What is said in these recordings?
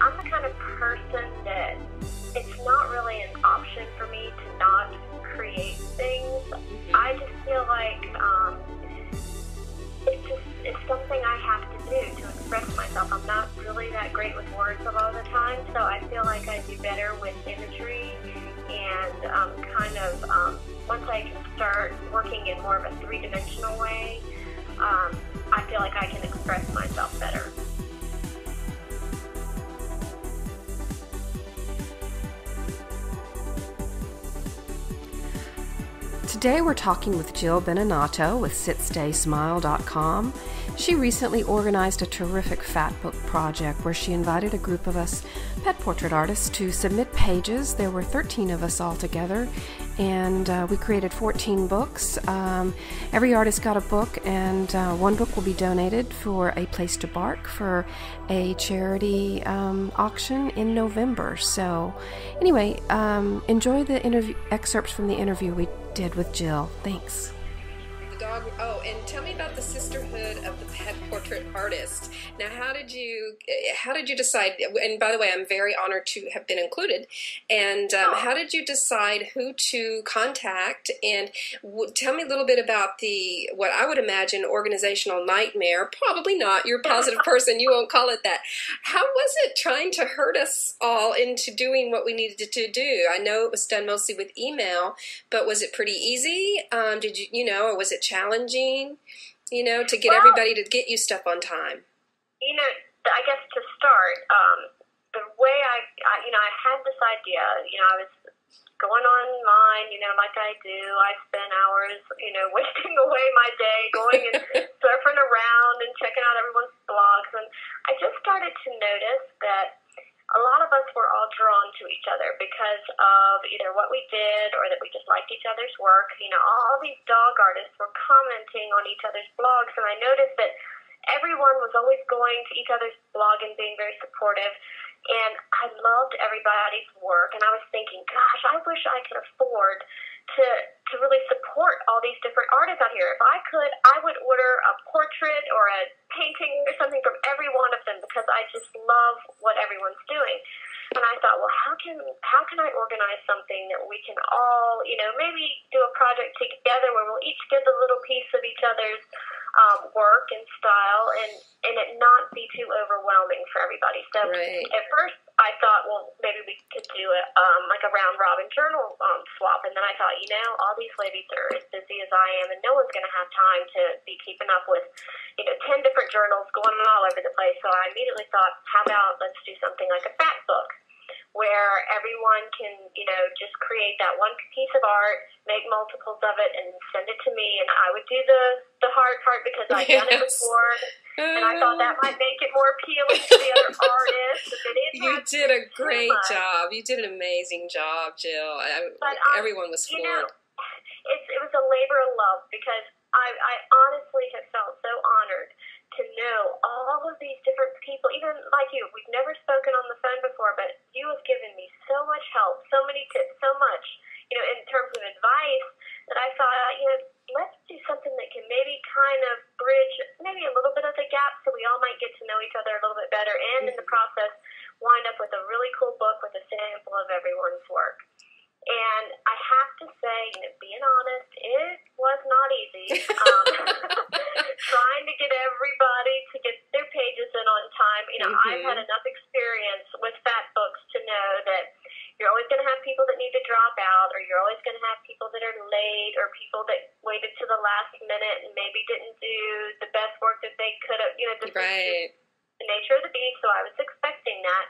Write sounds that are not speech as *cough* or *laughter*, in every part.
I'm the kind of person that it's not really an option for me to not create things. I just feel like um, it's just it's something I have to do to express myself. I'm not really that great with words a lot of the time, so I feel like I do better with imagery and um, kind of um, once I can start working in more of a three dimensional way, um, I feel like I can express myself better. Today we're talking with Jill Beninato with SitStaySmile.com. She recently organized a terrific fat book project where she invited a group of us pet portrait artists to submit pages. There were 13 of us all together, and uh, we created 14 books. Um, every artist got a book, and uh, one book will be donated for a place to bark for a charity um, auction in November. So, anyway, um, enjoy the interview excerpts from the interview we did with Jill. Thanks dog. Oh, and tell me about the Sisterhood of the Pet Portrait Artist. Now, how did you how did you decide? And by the way, I'm very honored to have been included. And um, how did you decide who to contact? And w- tell me a little bit about the what I would imagine organizational nightmare. Probably not. You're a positive person. You won't call it that. How was it trying to hurt us all into doing what we needed to do? I know it was done mostly with email, but was it pretty easy? Um, did you you know, or was it challenging, you know, to get well, everybody to get you stuff on time? You know, I guess to start, um, the way I, I, you know, I had this idea, you know, I was going online, you know, like I do. I spend hours, you know, *laughs* wasting away my day going and *laughs* surfing around and checking out everyone's blogs. And I just started to notice that a lot of us were all drawn to each other because of either what we did or that we just liked each other's work. You know, all these dog artists were commenting on each other's blogs, and I noticed that everyone was always going to each other's blog and being very supportive. And I loved everybody's work, and I was thinking, gosh, I wish I could afford to to really support all these different artists out here. If I could, I would order a portrait or a painting or something from every one of them because I just love what everyone's doing. And I thought, well, how can how can I organize something that we can all, you know, maybe do a project together where we'll each give a little piece of each other's um, work and style, and and it not be too overwhelming for everybody. So right. at first, I thought, well, maybe we could do it um, like a round robin journal um, swap. And then I thought, you know, all these ladies are as busy as I am, and no one's going to have time to be keeping up with, you know, 10 different journals going all over the place. So I immediately thought, how about let's do something like a fat book where everyone can, you know, just create that one piece of art, make multiples of it, and send it to me. And I would do the the hard part because I've yes. done it *laughs* before, and I thought that might make it more appealing to the other *laughs* artists. you did a great job. You did an amazing job, Jill. I, but, um, everyone was floored. You know, *laughs* it's, it was a labor of love because I, I honestly have felt so honored to know all of these different people, even like you. We've never spoken on the phone before, but you have given me so much help, so many tips, so much, you know, in terms of advice that I thought, you know, let's do something that can maybe kind of bridge maybe a little bit of the gap so we all might get to know each other a little bit better and in the mm-hmm. process wind up with a really cool book with a sample of everyone's work. And I have to say, you know, being honest, it was not easy. Um, *laughs* *laughs* trying to get everybody to get their pages in on time. You know, mm-hmm. I've had enough experience with fat books to know that you're always going to have people that need to drop out, or you're always going to have people that are late, or people that waited to the last minute and maybe didn't do the best work that they could have. You know, this right. is the nature of the beast. So I was expecting that.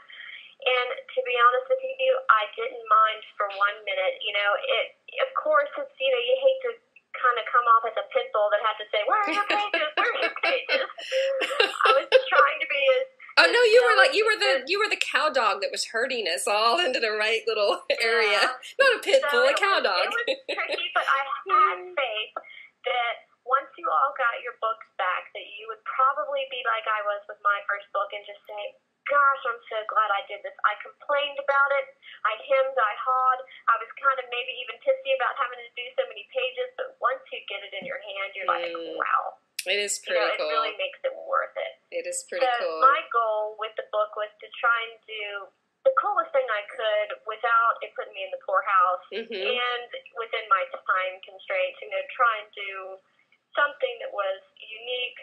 And to be honest with you, I didn't mind for one minute. You know, it of course it's you know you hate to kind of come off as a pit bull that has to say, "Where are your pages? Where are your pages?" *laughs* I was trying to be as Oh no, you were like you were the you were the cow dog that was herding us all *laughs* into the right little area. Yeah. Not a pit bull, so a cow dog. It was *laughs* tricky, but I had faith that once you all got your books back, that you would probably be like I was with my first book and just say, gosh, I'm so glad I did this. I complained about it. I hemmed, I hawed. I was kind of maybe even pissy about having to do so many pages, but once you get it in your hand, you're mm. like, wow. It is pretty you know, cool. It really makes it worth it. It is pretty so cool. My goal with the book was to try and do the coolest thing I could without it putting me in the poorhouse Mm-hmm. and within my time constraints, you know, try and do something that was unique,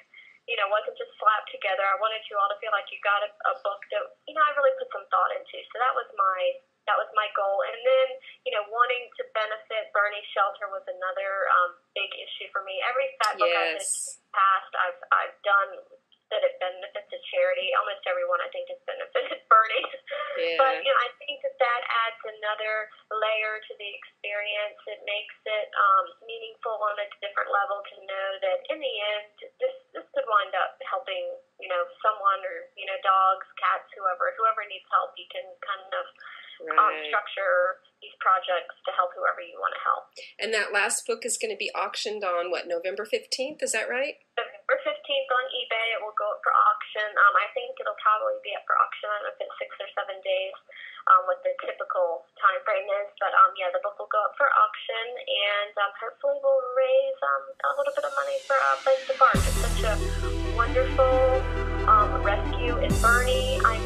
you know, wasn't just slapped together. I wanted you all to feel like you got a, a book that, you know, I really put some thought into. So that was my that was my goal. And then, you know, wanting to benefit Bernie Shelter was another um, big issue for me. Every fat book I've Yes. past I've I've done that it benefits a charity. Almost everyone I think has benefited *laughs* Bernie. But you know, I think that that adds another layer to the experience. It makes it um, meaningful on a different level to know that in the end, this this could wind up helping you know someone or you know dogs, cats, whoever whoever needs help. You can kind of um, structure these projects to help whoever you want to help. And that last book is going to be auctioned on what November fifteenth? Is that right? November 15th on eBay. It will go up for auction. Um, I think it'll probably be up for auction. I don't know if it's six or seven days, um, what the typical time frame is. But um, yeah, the book will go up for auction, and um, hopefully we'll raise um, a little bit of money for uh, Place to Bark. It's such a wonderful um, rescue. And Bernie, I